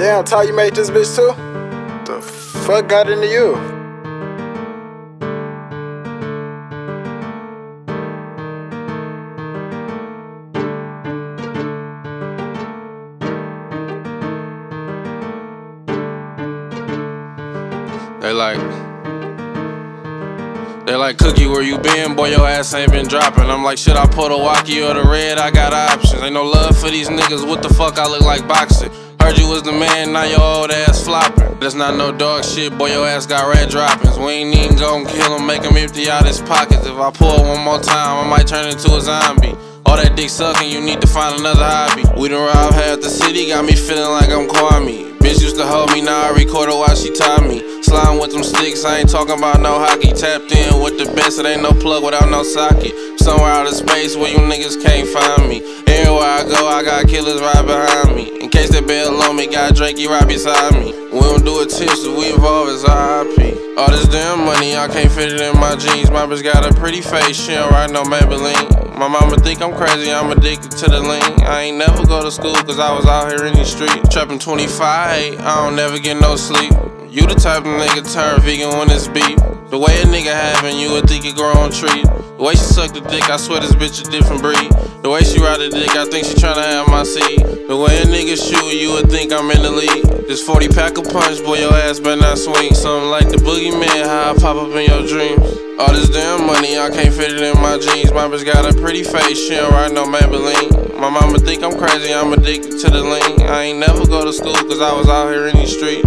Damn, Tye, you made this bitch too? The fuck got into you? They like, they like Kookei, where you been? Boy, your ass ain't been dropping. I'm like, should I pull the walkie or the red? I got options. Ain't no love for these niggas. What the fuck? I look like boxing. Heard you was the man, now your old ass flopping. That's not no dog shit, boy, your ass got red droppings. We ain't even gon' kill him, make him empty out his pockets. If I pull one more time, I might turn into a zombie. All that dick sucking, you need to find another hobby. We done robbed half the city, got me feeling like I'm Kwame. Bitch used to hold me, now I record her while she taught me. Slime with them sticks, I ain't talking about no hockey. Tapped in with the best, it ain't no plug without no socket. Somewhere out of space where you niggas can't find me. Everywhere I go, I got killers right behind me. They bail on me, got Drakey right beside me. We don't do a tips, so we involve as RIP. All this damn money, I can't fit it in my jeans. My bitch got a pretty face, she don't ride no Maybelline. My mama think I'm crazy, I'm addicted to the lean. I ain't never go to school, cause I was out here in these streets. Trapping 25, I don't never get no sleep. You the type of nigga turn vegan when it's beef. The way a nigga having you would think it grow on tree. The way she suck the dick, I swear this bitch a different breed. The way she ride the dick, I think she tryna have my seed. The way a nigga shoot, you would think I'm in the league. This 40 pack of punch, boy, your ass better not swing. Something like the boogeyman, how I pop up in your dreams. All this damn money, I can't fit it in my jeans. My bitch got a pretty face, she don't ride no Maybelline. My mama think I'm crazy, I'm addicted to the lean. I ain't never go to school, cause I was out here in these streets.